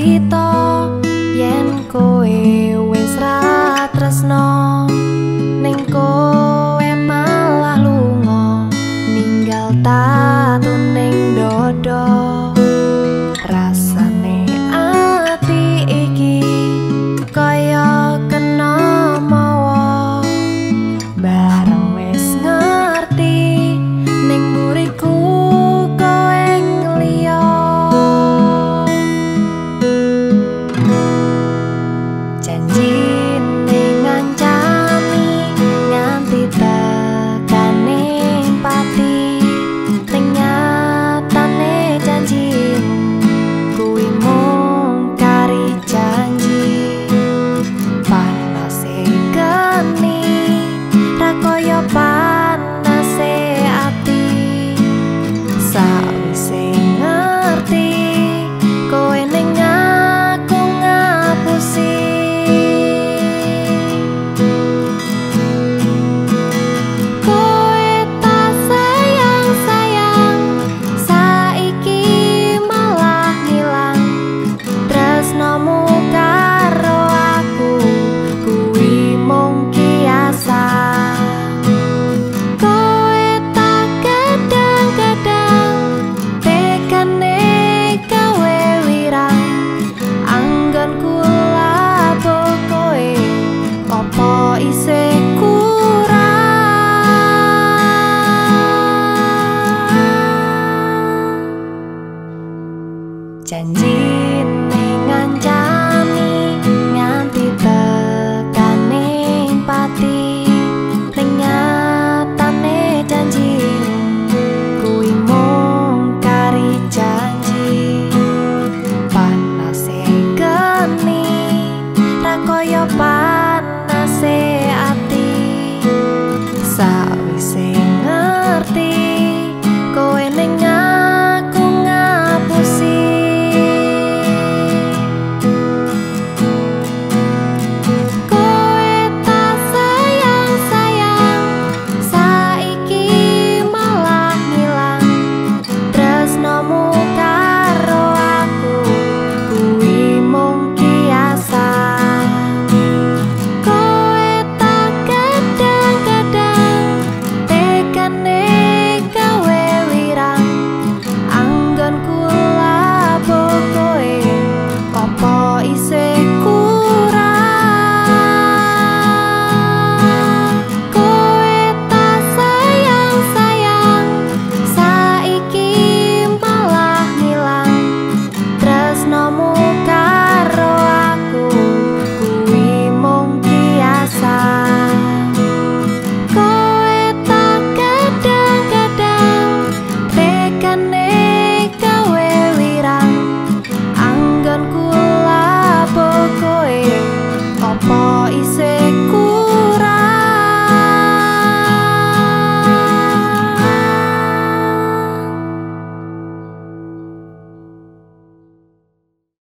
一道。想你。